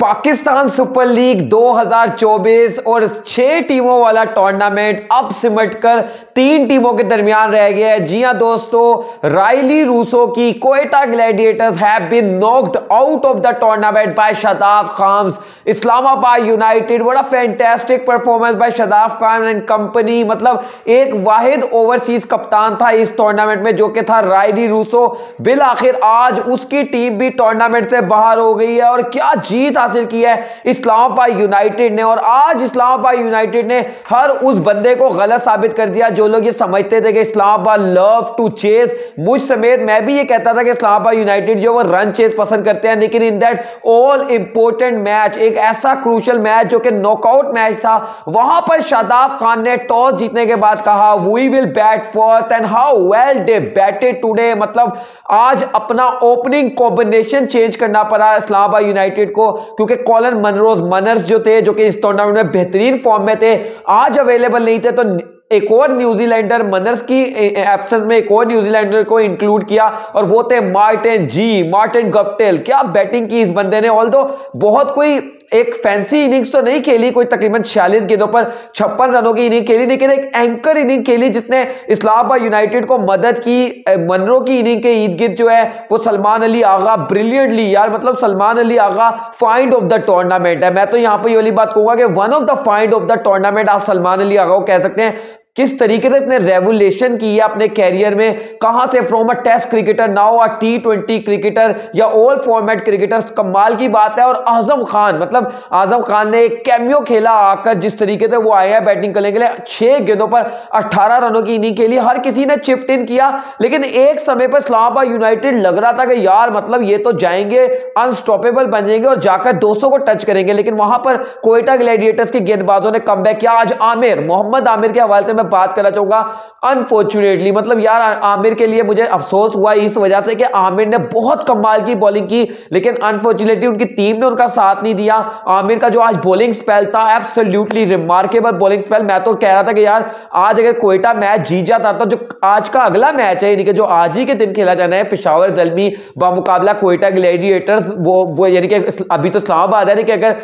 Pakistan super league 2024 और छह टीमों वाला टूर्नामेंट अब सिमटकर तीन टीमों के दरमियान रह गया है। जी हाँ दोस्तों राइली रूसो की Quetta Gladiators have been knocked out of the tournament by Shadab Khan Islamabad United बड़ा fantastic performance by Shadab Khan and company मतलब एक वाहिद ओवरसीज कप्तान था इस टूर्नामेंट में, जो कि था राइली रूसो। बिल आखिर आज उसकी टीम भी टूर्नामेंट से बाहर हो गई है और क्या जीत हासिल की है। इस्लामाबाद यूनाइटेड ने और आज इस्लामाबाद यूनाइटेड ने हर उस बंदे को गलत साबित कर दिया, जो लोग ये समझते थे कि इस्लामाबाद लव टू चेस। मुझ समेत मैं भी ये कहता था कि इस्लामाबाद यूनाइटेड जो वो रन चेस पसंद करते हैं, लेकिन in that all important match एक ऐसा क्रूशल मैच जो कि नॉकआउट मैच था, वहाँ पर शादाब खान ने टॉस जीतने के बाद कहा we will bat first and how well they batted today मतलब आज अपना ओपनिंग कॉम्बिनेशन चेंज करना पड़ा इस्लामाबाद यूनाइटेड को। क्योंकि कॉलन मनरोज मनर्स जो थे, जो कि इस टूर्नामेंट में बेहतरीन फॉर्म में थे, आज अवेलेबल नहीं थे तो एक और न्यूजीलैंडर मनर्स की एब्सेंस में एक और न्यूजीलैंडर को इंक्लूड किया, और वो थे मार्टिन जी मार्टिन गफ्टेल क्या बैटिंग की इस बंदे ने? ऑल बहुत कोई एक फैंसी इनिंग्स तो नहीं खेली, कोई तकरीबन छियालीस गेंदों पर छप्पन रनों की इनिंग खेली, लेकिन एक एंकर इनिंग खेली जिसने इस्लामाबाद यूनाइटेड को मदद की मनरो की इनिंग के ईद गिर्द जो है, वो सलमान अली आगा ब्रिलियंटली यार मतलब Salman Ali Agha find of the tournament है। मैं तो यहाँ पर ये वाली बात कहूँगा कि one of the find of the tournament आप सलमान अली आगा को कह सकते हैं। किस तरीके से इतने रेवोल्यूशन की है अपने कैरियर में? कहाँ से from a test cricketer now a T twenty cricketer या ऑल फॉर्मेट क्रिकेटर कमाल की बात है और आज़म खान मतलब आज़म खान ने एक कैमियो खेला आकर जिस तरीके से वो आया है बैटिंग करने के लिए, छह गेंदों पर अट्ठारह रनों की इनिंग खेली। हर किसी ने चिप्ट इन किया, लेकिन एक समय पर इस्लामाबाद यूनाइटेड लग रहा था कि यार मतलब ये तो जाएँगे अनस्टॉपेबल बन जाएँगे और जाकर दो को टच करेंगे। लेकिन वहाँ पर कोयटा ग्लैडिएटर्स के गेंदबाजों ने कम किया। आज आमिर, मोहम्मद आमिर के हवाले से मैं बात करना चाहूँगा। अनफॉर्चुनेटली मतलब यार, आमिर के लिए मुझे अफसोस हुआ इस वजह से कि आमिर ने बहुत कमाल की बॉलिंग की, लेकिन अनफॉर्चुनेटली उनकी टीम ने उनका साथ नहीं दिया। आमिर का जो आज बॉलिंग स्पेल था एब्सोल्युटली रिमार्केबल बॉलिंग स्पेल मैं तो कह रहा था कि यार, आज अगर कोयटा मैच जीत जाता तो जो आज का अगला मैच है, यानी कि जो आज ही के दिन खेला जाना है, पिशावर जलमी बामुकाबला कोयटा ग्लेडिएटर्स वो वो यानी कि अभी तो इस्लामाबाद है कि अगर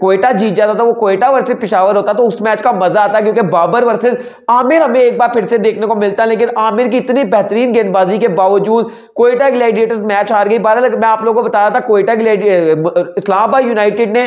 कोयटा जीत जाता तो वो कोयटा वर्सेज पिशावर होता तो उस मैच का मज़ा आता, क्योंकि बाबर वर्सेज आमिर हमें एक बार फिर से देखने को मिलता है, लेकिन आमिर की इतनी बेहतरीन गेंदबाजी के बावजूद कोयटा ग्लैडिएटर्स मैच हार गई। बारह, मैं आप लोगों को बता रहा था, कोयटा ग्लैडिए इस्लामाबाद यूनाइटेड ने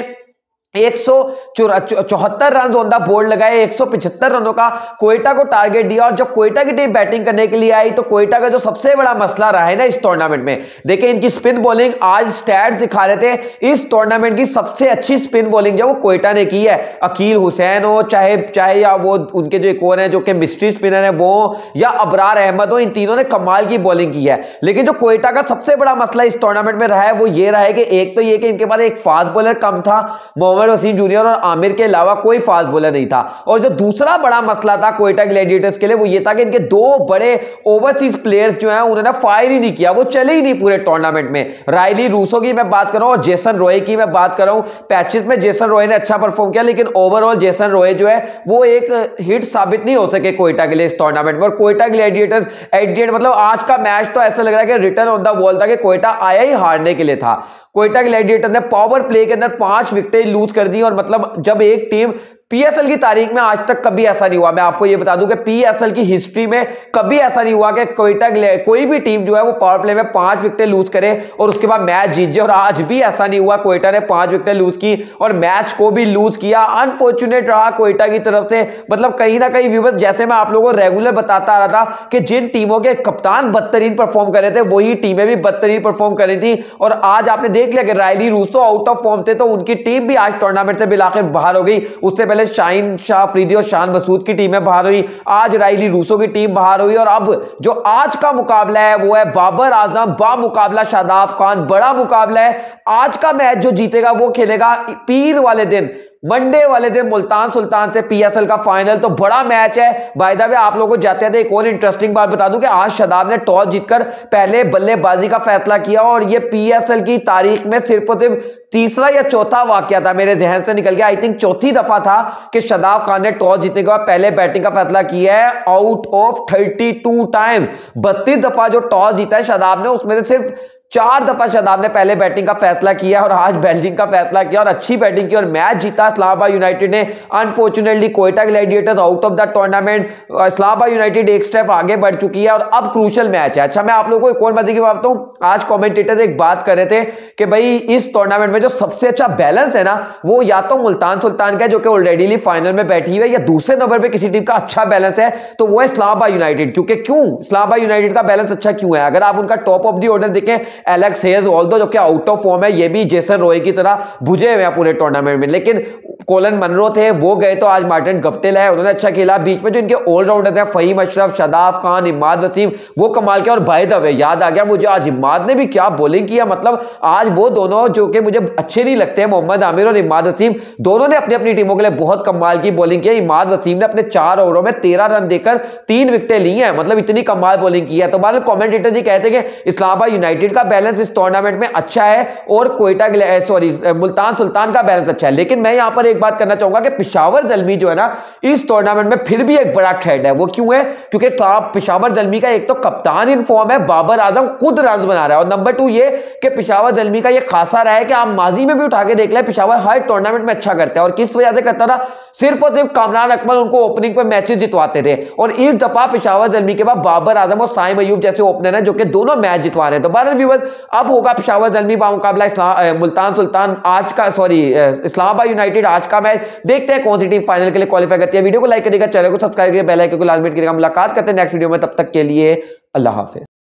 एक सौ चौहत्तर रन ऑन द बोर्ड लगाए, एक सौ पिछहत्तर रनों का कोयटा को टारगेट दिया और जब कोयटा की टीम बैटिंग करने के लिए आई तो कोयटा का जो सबसे बड़ा मसला रहा है ना इस टूर्नामेंट में, देखिए इनकी स्पिन बॉलिंग आज स्टैट दिखा रहे थे, इस टूर्नामेंट की सबसे अच्छी स्पिन बॉलिंग जो वो कोयटा ने की है, अकील हुसैन हो, चाहे चाहे या वो उनके जो एक और है जो कि मिस्ट्री स्पिनर है, वो या अबरार अहमद हो, इन तीनों ने कमाल की बॉलिंग की है, लेकिन जो कोयटा का सबसे बड़ा मसला इस टूर्नामेंट में रहा है, वो ये रहा है कि एक तो ये कि इनके पास एक फास्ट बॉलर कम था, मोहम्मद मोहम्मद वसीम जूनियर और आमिर के अलावा कोई फास्ट बॉलर नहीं था। और जो दूसरा बड़ा मसला था कोयटा ग्लैडिएटर्स के लिए, वो ये था कि इनके दो बड़े ओवरसीज प्लेयर्स जो हैं, उन्होंने फायर ही नहीं किया। वो चले ही नहीं पूरे टूर्नामेंट में। रायली रूसो की मैं बात कर और जेसन रॉय की मैं बात कर रहा हूँ। पैचेस में जेसन रॉय ने अच्छा परफॉर्म किया, लेकिन ओवरऑल जेसन रॉय जो है, वो एक हिट साबित नहीं हो सके कोयटा के लिए इस टूर्नामेंट में। और कोयटा ग्लैडिएटर्स एट मतलब आज का मैच तो ऐसा लग रहा है कि रिटर्न ऑन द बॉल था कि कोयटा आया ही हारने के लिए था। कोयटा ग्लैडिएटर ने पावर प्ले के अंदर पाँच विकेटें लूज कर दी और मतलब जब एक टीम पीएसएल की तारीख में आज तक कभी ऐसा नहीं हुआ। मैं आपको ये बता दूँ कि पीएसएल की हिस्ट्री में कभी ऐसा नहीं हुआ कि कोयटा कोई भी टीम जो है वो पावर प्ले में पाँच विकेटें लूज करे और उसके बाद मैच जीत जाए। और आज भी ऐसा नहीं हुआ कोयटा ने पाँच विकेटें लूज की और मैच को भी लूज किया। अनफॉर्चुनेट रहा कोयटा की तरफ़ से। मतलब कहीं ना कहीं व्यूवर जैसे मैं आप लोगों को रेगुलर बताता आ रहा था कि जिन टीमों के कप्तान बदतरीन परफॉर्म कर रहे थे, वही टीमें भी बदतरीन परफॉर्म कर रही थी। और आज आपने देख लिया कि Rilee Rossouw out of form थे तो उनकी टीम भी आज टूर्नामेंट से बिलाखिर बाहर हो गई। उससे पहले शाइन शाह फ्रीदी और शान मसूद की टीमें बाहर हुई। आज राइली रूसो की टीम बाहर हुई और अब जो आज का मुकाबला है, वो है बाबर आज़म बा मुकाबला शादाब खान। बड़ा मुकाबला है। आज का मैच जो जीतेगा, वो खेलेगा पीर वाले दिन। मंडे वाले दिन मुल्तान सुल्तान से पीएसएल का फाइनल तो बड़ा मैच है। बायदा में आप लोगों को जाते थे एक और इंटरेस्टिंग बात बता दूँ कि आज शदाब ने टॉस जीतकर पहले बल्लेबाजी का फैसला किया और ये पीएसएल की तारीख में सिर्फ़ और सिर्फ़ तीसरा या चौथा वाक्य था मेरे जहन से निकल गया। आई थिंक चौथी दफ़ा था कि शदाब खान ने टॉस जीतने के बाद पहले बैटिंग का फैसला किया है। Out of thirty two time बत्तीस दफ़ा जो टॉस जीता है शदाब ने, उसमें से सिर्फ़ चार दफ़ा शादाब ने पहले बैटिंग का फैसला किया और आज बैटिंग का फैसला किया और अच्छी बैटिंग की और मैच जीता। इस्लामाबाद यूनाइटेड ने unfortunately Quetta Gladiators out of the tournament Islamabad United एक स्टेप आगे बढ़ चुकी है और अब क्रूशल मैच है। अच्छा मैं आप लोगों को एक और मज़े की बात बताऊँ। आज कॉमेंटेटर एक बात कर रहे थे कि भाई, इस टूर्नामेंट में जो सबसे अच्छा बैलेंस है ना, वो या तो मुल्तान सुल्तान का है, जो कि ऑलरेडी फाइनल में बैठी हुई है, या दूसरे नंबर पर किसी टीम का अच्छा बैलेंस है तो वो है इस्लामाबाद यूनाइटेड। क्योंकि क्यों? इस्लामाबाद यूनाइटेड का बैलेंस अच्छा क्यों है? अगर आप उनका टॉप ऑफ़ दी ऑर्डर देखें एलेक्स हेज ऑल जो कि आउट ऑफ़ फॉर्म है, ये भी जेसन रॉय की तरह बुझे हुए हैं पूरे टूर्नामेंट में। लेकिन कोलन मनरो थे, वो गए तो आज मार्टिन गप्टिल है, उन्होंने अच्छा खेला। बीच में जो इनके ऑलराउंडर थे, फहीम अशरफ शदाब खान, इमाद वसीम वो कमाल के। और भाई द वे याद आ गया मुझे आज इमाद ने भी क्या बॉलिंग किया मतलब आज वो दोनों जो कि मुझे अच्छे नहीं लगते हैं, मोहम्मद आमिर और इमाद वसीम दोनों ने अपनी अपनी टीमों के लिए बहुत कमाल की बॉलिंग की इमाद वसीम ने अपने चार ओवरों में तेरह रन देकर तीन विकेटें ली हैं मतलब इतनी कमाल बॉलिंग की है। तो बाद कॉमेंटेटर जी कहते हैं कि इस्लामाबाद यूनाइटेड का बैलेंस इस टूर्नामेंट में अच्छा है और कोयटा सॉरी मुल्तान सुल्तान का बैलेंस अच्छा है। लेकिन मैं यहाँ पर एक बात करना चाहूँगा कि पिशावर जलमी जो है ना, इस टूर्नामेंट में फिर भी एक बड़ा थ्रेड है। वो क्यों है? क्योंकि पिशावर जलमी का एक तो कप्तान इन फॉर्म है, बाबर आज़म खुद रन बना रहा है। और नंबर टू ये कि पिशावर जलमी का ये खासा रहा है कि आप माजी में भी उठा के देख लें, पिशावर हर टूर्नामेंट में अच्छा करता है। और किस वजह से करता था? सिर्फ़ और सिर्फ़ कामरान अकमल उनको ओपनिंग पर मैचेस जितवाते थे। और इस दफ़ा पिशावर जलमी के बाद बाबर आज़म और साइम अयूब जैसे ओपनर है जो कि दोनों मैच जितवा रहे हैं। तो बारह व्यूवर अब होगा पिशावर जलमी मुकाबला मुल्तान सुल्तान। आज का सॉरी इस्लामाबाद यूनाइटेड आज का मैच। देखते हैं कौन सी टीम फाइनल के लिए क्वालिफाई करती है। वीडियो को लाइक करिएगा, चैनल को सब्सक्राइब करिएगा बेल आइकन को लाजमी करिएगा। मुलाकात करते हैं नेक्स्ट वीडियो में, तब तक के लिए अल्लाह हाफिज।